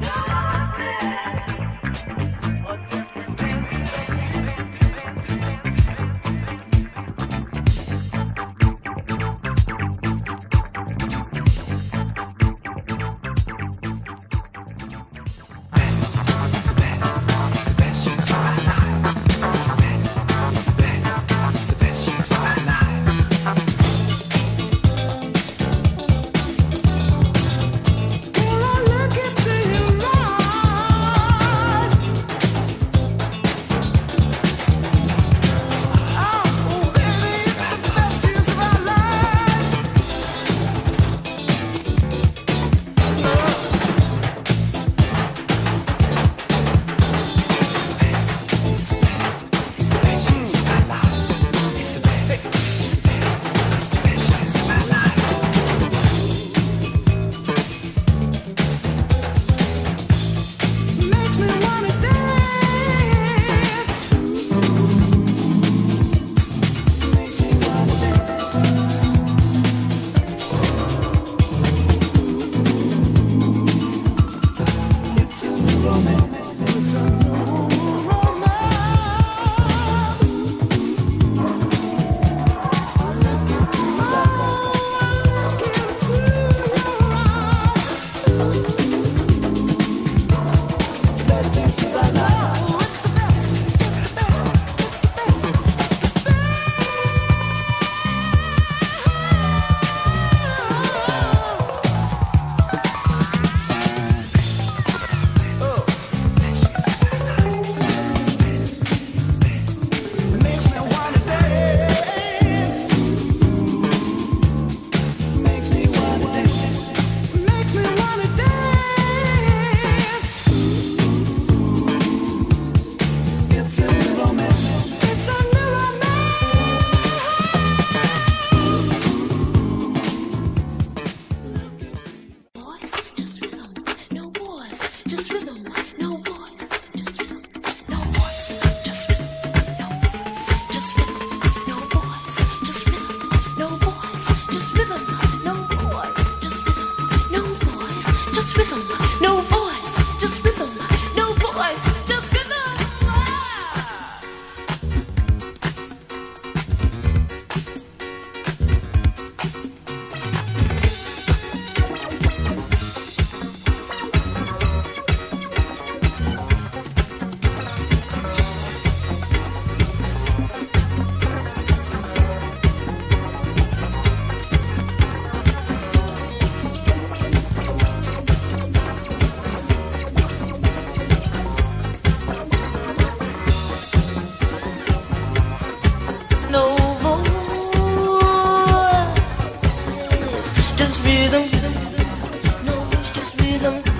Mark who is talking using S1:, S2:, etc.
S1: no. Swivel them